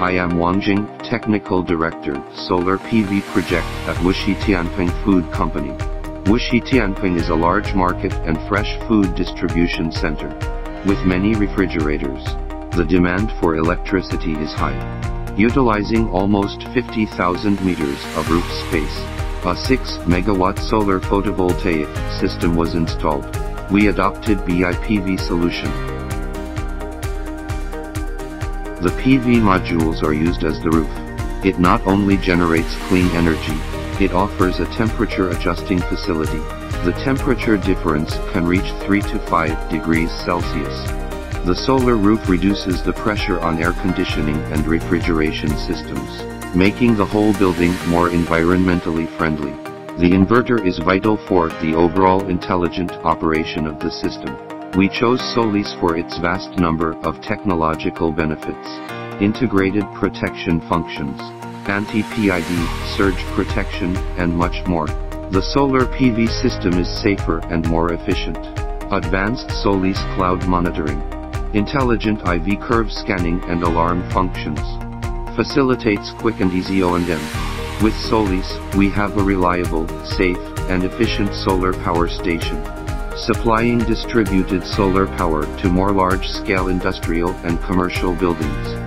I am Wang Jing, Technical Director, Solar PV Project at Wuxi Tianpeng Food Company. Wuxi Tianpeng is a large market and fresh food distribution center. With many refrigerators, the demand for electricity is high. Utilizing almost 50,000 meters of roof space, a 6 megawatt solar photovoltaic system was installed. We adopted BIPV solution. The PV modules are used as the roof. It not only generates clean energy, it offers a temperature adjusting facility. The temperature difference can reach 3 to 5 degrees Celsius. The solar roof reduces the pressure on air conditioning and refrigeration systems, making the whole building more environmentally friendly. The inverter is vital for the overall intelligent operation of the system. We chose Solis for its vast number of technological benefits. Integrated protection functions, anti-PID, surge protection, and much more. The solar PV system is safer and more efficient. Advanced Solis cloud monitoring. Intelligent IV curve scanning and alarm functions. Facilitates quick and easy O&M. With Solis, we have a reliable, safe, and efficient solar power station supplying distributed solar power to more large-scale industrial and commercial buildings.